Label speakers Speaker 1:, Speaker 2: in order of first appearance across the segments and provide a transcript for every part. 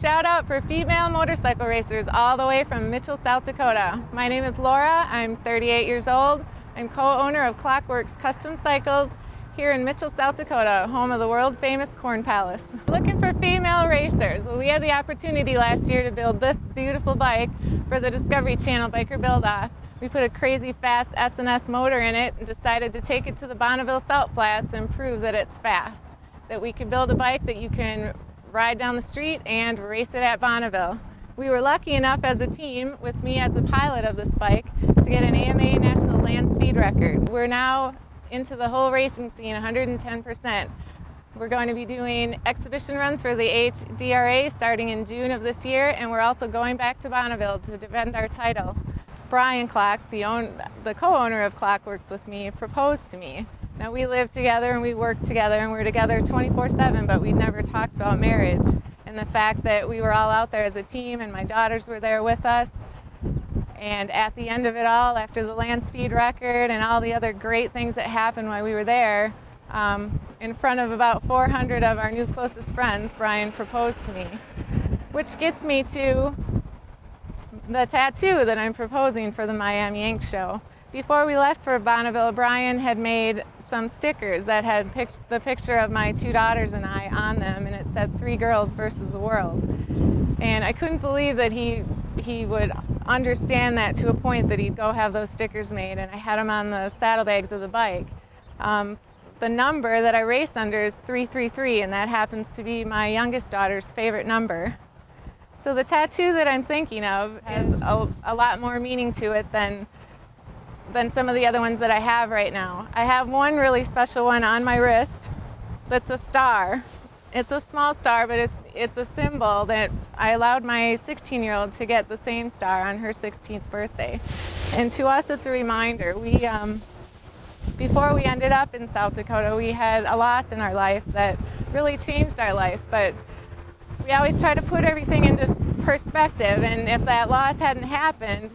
Speaker 1: shout out for female motorcycle racers all the way from Mitchell, South Dakota. My name is Laura. I'm 38 years old. I'm co-owner of Klock Werks Kustom Cycles here in Mitchell, South Dakota, home of the world famous Corn Palace. Looking for female racers. Well, we had the opportunity last year to build this beautiful bike for the Discovery Channel Biker Build Off. We put a crazy fast S&S motor in it and decided to take it to the Bonneville Salt Flats and prove that it's fast. That we can build a bike that you can ride down the street and race it at Bonneville. We were lucky enough as a team, with me as the pilot of this bike, to get an AMA National Land Speed Record. We're now into the whole racing scene 110%. We're going to be doing exhibition runs for the HDRA starting in June of this year, and we're also going back to Bonneville to defend our title. Brian Klock, the, the co-owner of Klock Werks with me, proposed to me. Now we live together and we work together and we're together 24-7, but we never talked about marriage. And the fact that we were all out there as a team and my daughters were there with us, and at the end of it all, after the land speed record and all the other great things that happened while we were there, um, in front of about 400 of our new closest friends, Brian proposed to me. Which gets me to the tattoo that I'm proposing for the Miami Ink show. Before we left for Bonneville, Brian had made some stickers that had the picture of my two daughters and I on them, and it said three girls versus the world. And I couldn't believe that he he would understand that to a point that he'd go have those stickers made, and I had them on the saddlebags of the bike. Um, the number that I race under is 333, and that happens to be my youngest daughter's favorite number. So the tattoo that I'm thinking of has a, a, lot more meaning to it than, than some of the other ones that I have right now. I have one really special one on my wrist that's a star. It's a small star, but it's, it's a symbol that I allowed my 16-year-old to get the same star on her 16th birthday. And to us, it's a reminder. We, um, before we ended up in South Dakota, we had a loss in our life that really changed our life, but we always try to put everything into perspective, and if that loss hadn't happened,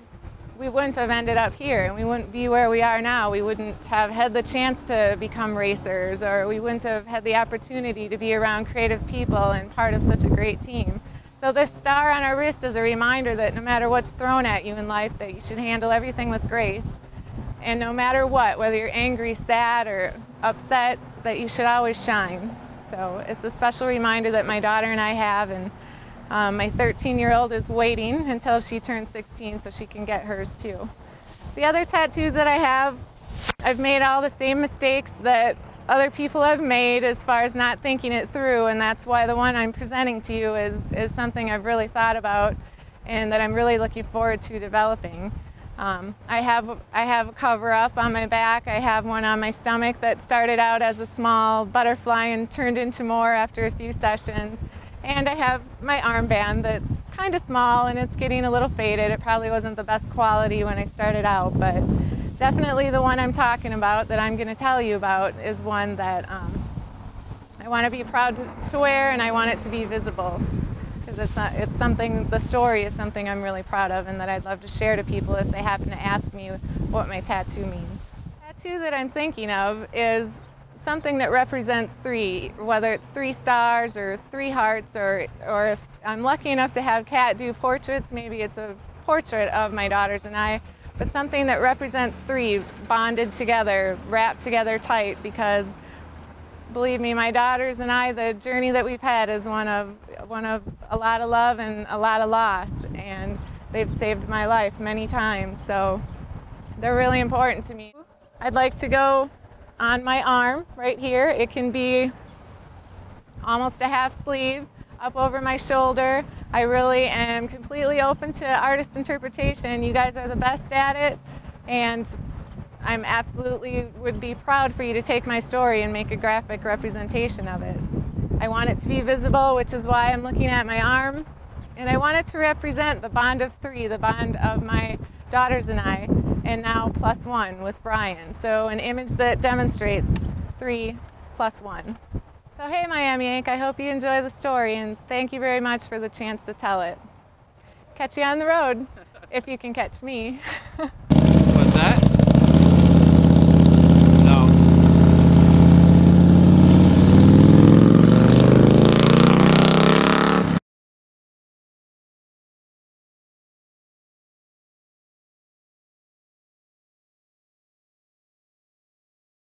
Speaker 1: we wouldn't have ended up here and we wouldn't be where we are now. We wouldn't have had the chance to become racers or we wouldn't have had the opportunity to be around creative people and part of such a great team. So this star on our wrist is a reminder that no matter what's thrown at you in life that you should handle everything with grace and no matter what, whether you're angry, sad, or upset, that you should always shine. So it's a special reminder that my daughter and I have, and um, my 13-year-old is waiting until she turns 16 so she can get hers too. The other tattoos that I have, I've made all the same mistakes that other people have made as far as not thinking it through, and that's why the one I'm presenting to you is, is something I've really thought about and that I'm really looking forward to developing. Um, I, have, I have a cover up on my back. I have one on my stomach that started out as a small butterfly and turned into more after a few sessions. And I have my armband that's kind of small and it's getting a little faded. It probably wasn't the best quality when I started out, but definitely the one I'm talking about that I'm going to tell you about is one that um, I want to be proud to, wear and I want it to be visible because it's it's something, the story is something I'm really proud of and that I'd love to share to people if they happen to ask me what my tattoo means. The tattoo that I'm thinking of is something that represents three, whether it's three stars or three hearts or, or if I'm lucky enough to have Kat do portraits, maybe it's a portrait of my daughters and I, but something that represents three bonded together, wrapped together tight because believe me, my daughters and I, the journey that we've had is one of, one of a lot of love and a lot of loss. And they've saved my life many times. So they're really important to me. I'd like to go on my arm right here. It can be almost a half sleeve up over my shoulder. I really am completely open to artist interpretation. You guys are the best at it. And I'm absolutely would be proud for you to take my story and make a graphic representation of it. I want it to be visible, which is why I'm looking at my arm. And I want it to represent the bond of three, the bond of my daughters and I, and now plus one with Brian. So an image that demonstrates three plus one. So hey Miami Ink, I hope you enjoy the story and thank you very much for the chance to tell it. Catch you on the road, if you can catch me.